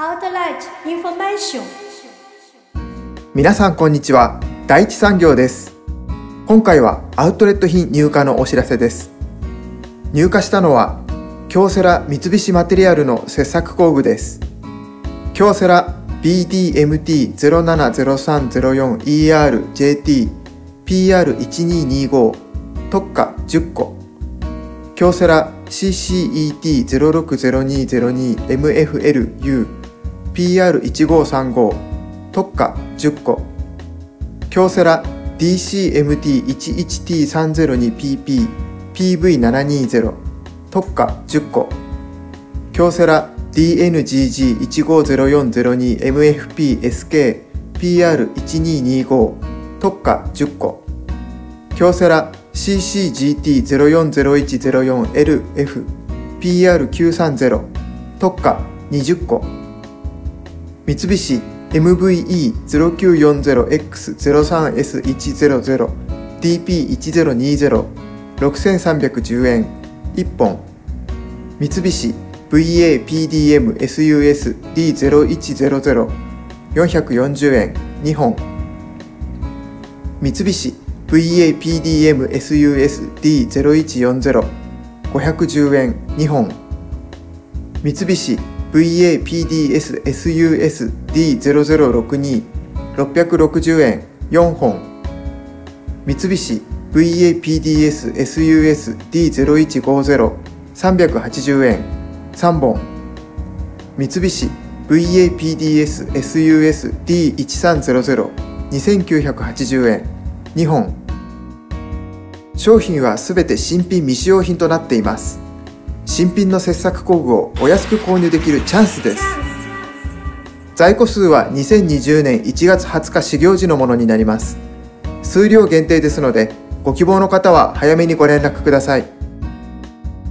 Outlet Information. 皆さんこんにちは。第一産業です。今回はアウトレット品入荷のお知らせです。入荷したのは京セラ三菱マテリアルの切削工具です。京セラ BDMT070304ERJT PR1225 特価10個。京セラ CCET060202MFLU PR1535 特価10個京セラ DCMT11T302PP PV720 特価10個京セラ DNGG150402MFPSK PR1225 特価10個京セラ CCGT040104LF PR930 特価20個三菱 MVE0940X03S100 DP1020 6310円1本三菱 VAPDM SUS D0100 440円2本三菱 VAPDM SUS D0140 510円2本三菱 VAPDS SUS D0062 660円4本。三菱 VAPDS SUS D0150 380円3本。三菱 VAPDS SUS D1300 2980円2本。商品はすべて新品未使用品となっています。新品の切削工具をお安く購入できるチャンスです。在庫数は2020年1月20日始業時のものになります。数量限定ですのでご希望の方は早めにご連絡ください。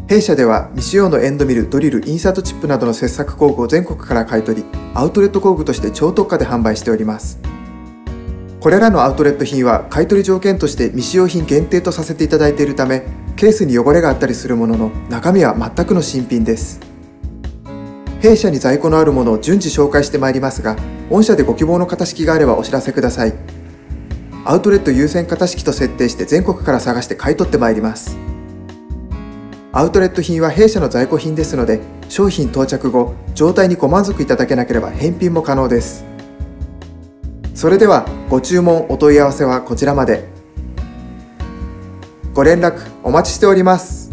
弊社では未使用のエンドミル、ドリル、インサートチップなどの切削工具を全国から買い取りアウトレット工具として超特価で販売しております。これらのアウトレット品は買取条件として未使用品限定とさせていただいているためケースに汚れがあったりするものの中身は全くの新品です。弊社に在庫のあるものを順次紹介してまいりますが御社でご希望の型式があればお知らせください。アウトレット優先型式と設定して全国から探して買い取ってまいります。アウトレット品は弊社の在庫品ですので商品到着後状態にご満足いただけなければ返品も可能です。それではご注文お問い合わせはこちらまで。ご連絡お待ちしております。